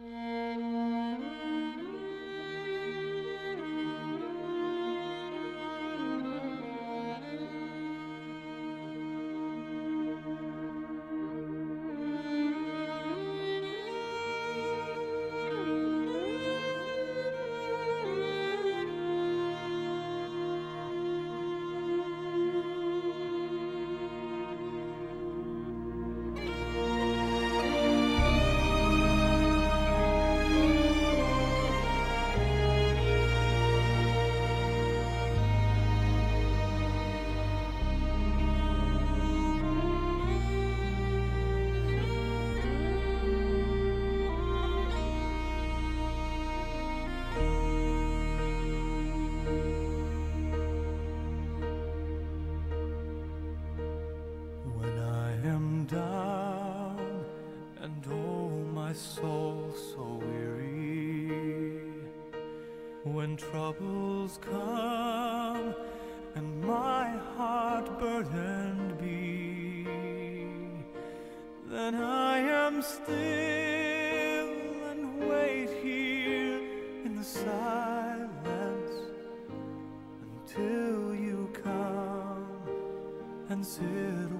Mm-hmm. when troubles come and my heart burdened be, then I am still and wait here in the silence until you come and sit.